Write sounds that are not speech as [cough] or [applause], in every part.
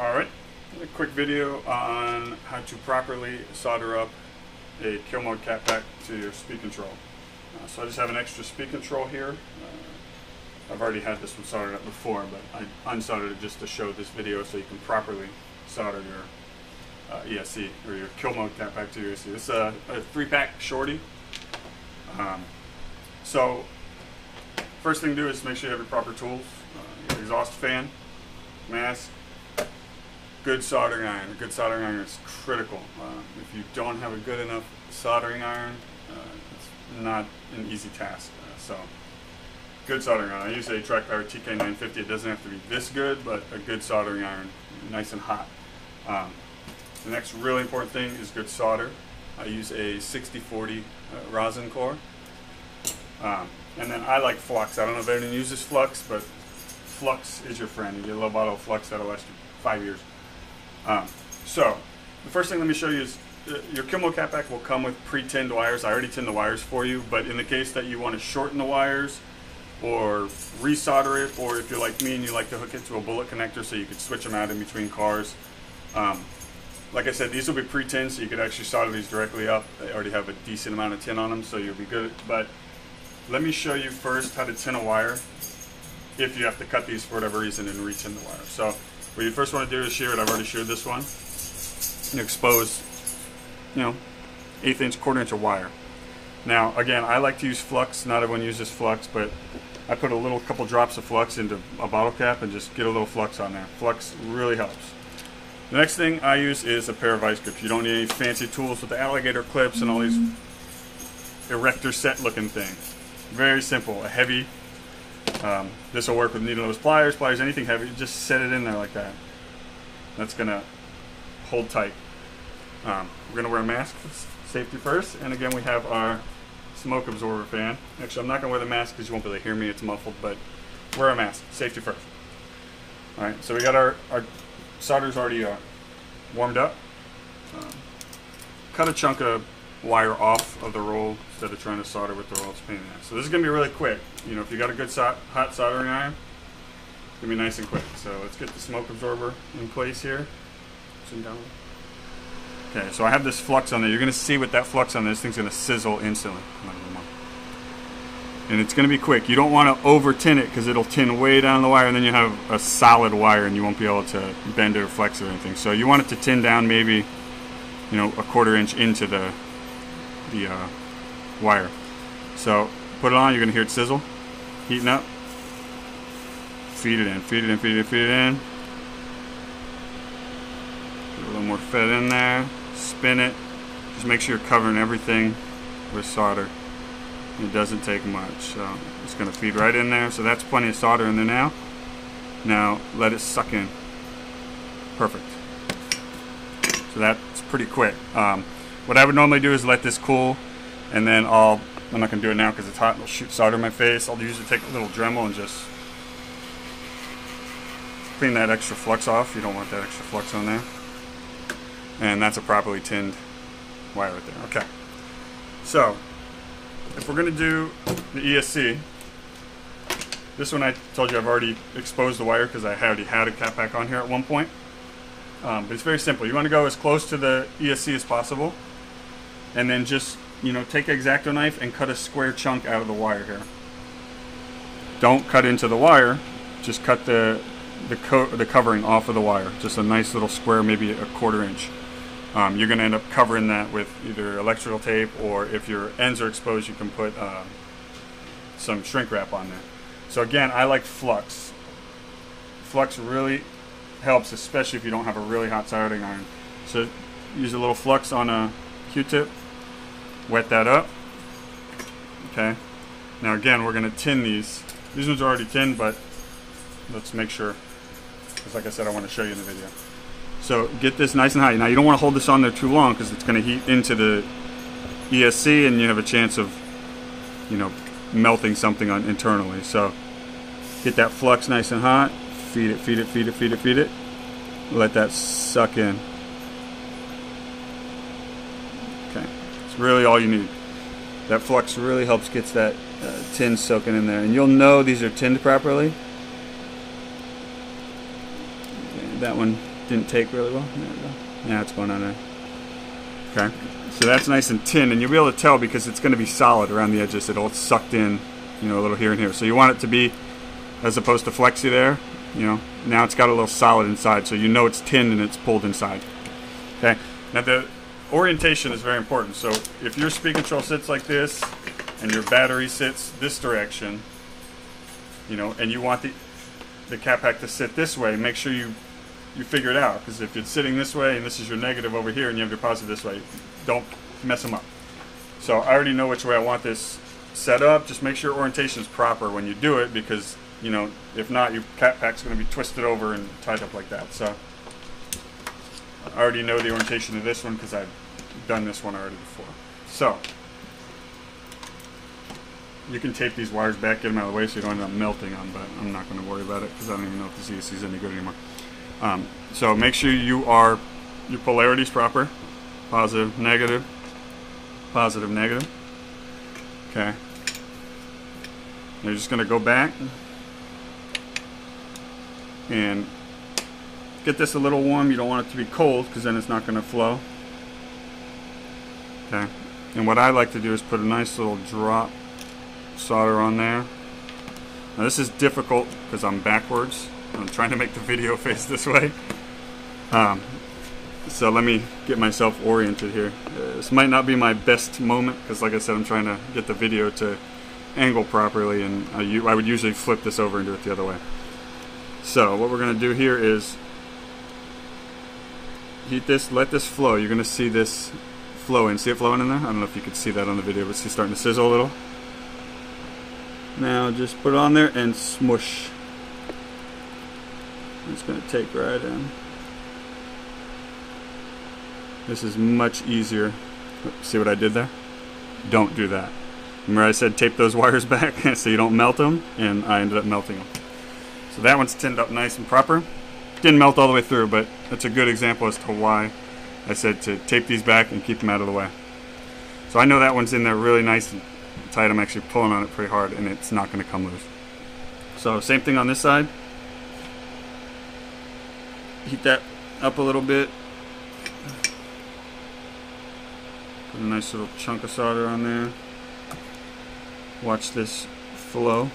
Alright, a quick video on how to properly solder up a kill mode cap pack to your speed control. Uh, so I just have an extra speed control here. Uh, I've already had this one soldered up before, but I unsoldered it just to show this video so you can properly solder your uh, ESC or your kill mode cap pack to your ESC. This is a, a three pack shorty. Um, so first thing to do is make sure you have your proper tools. Uh, your exhaust fan, mask, good soldering iron. A good soldering iron is critical. Uh, if you don't have a good enough soldering iron, uh, it's not an easy task. Uh, so, good soldering iron. I use a Tracfire TK950. It doesn't have to be this good, but a good soldering iron, nice and hot. Um, the next really important thing is good solder. I use a 6040 uh, rosin core. Um, and then I like flux. I don't know if anyone uses flux, but flux is your friend. You get a little bottle of flux that'll last you five years. Um, so, the first thing let me show you is uh, your kill mode cap pack will come with pre-tinned wires. I already tinned the wires for you, but in the case that you want to shorten the wires or resolder it, or if you're like me and you like to hook it to a bullet connector so you could switch them out in between cars, um, like I said, these will be pre-tinned, so you could actually solder these directly up. They already have a decent amount of tin on them, so you'll be good. But let me show you first how to tin a wire if you have to cut these for whatever reason and re-tin the wire. So what you first want to do is shear it. I've already sheared this one. You expose, you know, eighth inch, quarter inch of wire. Now, again, I like to use flux. Not everyone uses flux, but I put a little couple drops of flux into a bottle cap and just get a little flux on there. Flux really helps. The next thing I use is a pair of vice grips. You don't need any fancy tools with the alligator clips and all these mm-hmm. erector set looking things. Very simple. A heavy um, this will work with needle nose pliers, pliers, anything heavy. Just set it in there like that. That's gonna hold tight. Um, we're gonna wear a mask safety first, and again we have our smoke absorber fan. Actually, I'm not gonna wear the mask because you won't be able to hear me. It's muffled, but wear a mask. Safety first. All right. So we got our our solder's already uh, warmed up. Um, cut a chunk of wire off of the roll instead of trying to solder with the roll. It's pain in the ass. So this is going to be really quick. You know, if you got a good so hot soldering iron, it's going to be nice and quick. So let's get the smoke absorber in place here. Okay, so I have this flux on there. You're going to see with that flux on there, this thing's going to sizzle instantly. And it's going to be quick. You don't want to over tin it because it'll tin way down the wire and then you have a solid wire and you won't be able to bend it or flex it or anything. So you want it to tin down maybe, you know, a quarter inch into the the uh, wire. So put it on, you're gonna hear it sizzle, heating up. Feed it in, feed it in, feed it in, feed it in. Get a little more fed in there. Spin it. Just make sure you're covering everything with solder. It doesn't take much, so it's gonna feed right in there. So that's plenty of solder in there now. Now let it suck in. Perfect. So that's pretty quick. Um, what I would normally do is let this cool and then I'll, I'm not going to do it now because it's hot, it'll shoot solder in my face. I'll usually take a little Dremel and just clean that extra flux off. You don't want that extra flux on there. And that's a properly tinned wire right there. Okay. So, if we're going to do the ESC, this one I told you I've already exposed the wire because I already had a cap pack on here at one point. Um, but it's very simple. You want to go as close to the ESC as possible and then just you know take an X-Acto knife and cut a square chunk out of the wire here. Don't cut into the wire just cut the the, co the covering off of the wire. Just a nice little square maybe a quarter inch. Um, you're going to end up covering that with either electrical tape or if your ends are exposed you can put uh, some shrink wrap on there. So again I like flux. Flux really helps especially if you don't have a really hot soldering iron so use a little flux on a q-tip wet that up. Okay. Now again, we're going to tin these. These ones are already tinned, but let's make sure. Because like I said, I want to show you in the video. So get this nice and high. Now you don't want to hold this on there too long because it's going to heat into the ESC and you have a chance of, you know, melting something on internally. So get that flux nice and hot. Feed it, feed it, feed it, feed it, feed it. Let that suck in. Okay, it's really all you need. That flux really helps gets that uh, tin soaking in there. And you'll know these are tinned properly. Okay, that one didn't take really well. There we go. Yeah, it's going on there. Okay. So that's nice and tin, and you'll be able to tell because it's going to be solid around the edges. It'll sucked in, you know, a little here and here. So you want it to be, as opposed to flexy there, you know, now it's got a little solid inside, so you know it's tin and it's pulled inside. Okay. Now the orientation is very important. So if your speed control sits like this, and your battery sits this direction, you know, and you want the the cap pack to sit this way, make sure you you figure it out. Because if it's sitting this way and this is your negative over here, and you have your positive this way, don't mess them up. So I already know which way I want this set up. Just make sure orientation is proper when you do it, because you know if not, your cap pack's going to be twisted over and tied up like that. So I already know the orientation of this one because I've done this one already before. So you can tape these wires back, get them out of the way so you don't end up melting them, but I'm not going to worry about it because I don't even know if the ESC is any good anymore. Um, so make sure you are, your polarity is proper, positive, negative, positive, negative. Okay. You're just going to go back and get this a little warm. You don't want it to be cold because then it's not going to flow. Okay. And what I like to do is put a nice little drop solder on there. Now this is difficult because I'm backwards. I'm trying to make the video [laughs] face this way. Um, so let me get myself oriented here. Uh, this might not be my best moment because like I said I'm trying to get the video to angle properly and I, I would usually flip this over and do it the other way. So what we're going to do here is heat this, let this flow. You're going to see this flowing. See it flowing in there? I don't know if you could see that on the video, but see starting to sizzle a little. Now just put it on there and smush. It's going to take right in. This is much easier. See what I did there? Don't do that. Remember I said tape those [laughs] wires back [laughs] so you don't melt them, and I ended up melting them. So that one's tinned up nice and proper. Didn't melt all the way through, but that's a good example as to why I said to tape these back and keep them out of the way. So I know that one's in there really nice and tight. I'm actually pulling on it pretty hard and it's not going to come loose. So same thing on this side. Heat that up a little bit. Put a nice little chunk of solder on there. Watch this flow.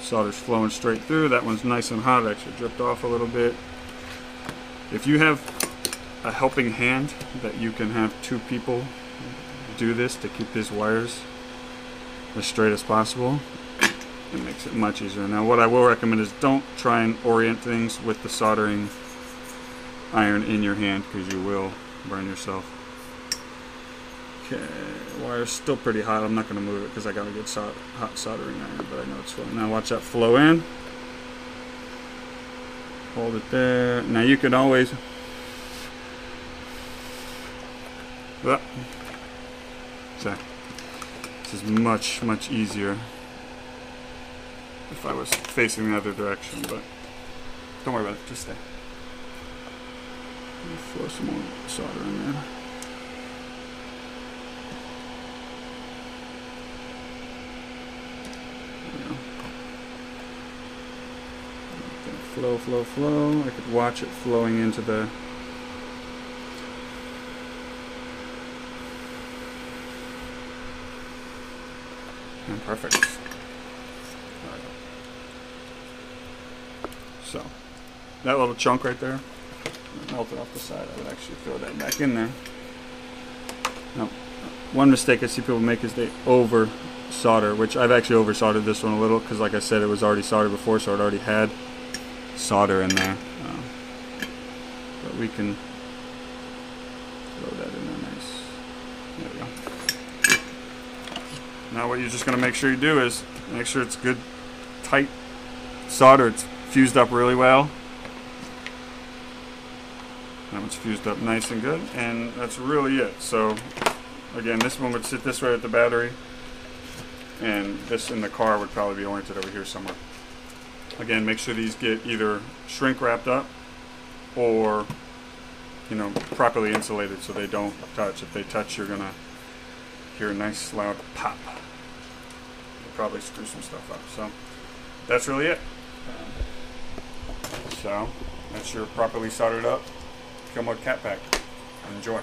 Solder's flowing straight through. That one's nice and hot. It actually dripped off a little bit. If you have a helping hand that you can have two people do this to keep these wires as straight as possible [coughs] it makes it much easier now what I will recommend is don't try and orient things with the soldering iron in your hand because you will burn yourself okay wire's still pretty hot. I'm not going to move it because I got a good hot soldering iron but I know it's flowing now watch that flow in. Hold it there. Now you can always so this is much, much easier if I was facing the other direction, but don't worry about it, just stay. Throw some more solder in there. Flow, flow, flow. I could watch it flowing into the oh, Perfect. So, that little chunk right there, melt it off the side. I would actually throw that back in there. Now, one mistake I see people make is they over solder, which I've actually over soldered this one a little because, like I said, it was already soldered before, so it already had solder in there. Uh, but we can throw that in there nice. There we go. Now what you're just going to make sure you do is make sure it's good, tight solder. It's fused up really well. That one's fused up nice and good, and that's really it. So again, this one would sit this way with the battery, and this in the car would probably be oriented over here somewhere. Again, make sure these get either shrink wrapped up or you know properly insulated so they don't touch. If they touch, you're gonna hear a nice loud pop You'll probably screw some stuff up. So that's really it. So That's your properly soldered up kill mode cap pack. Enjoy.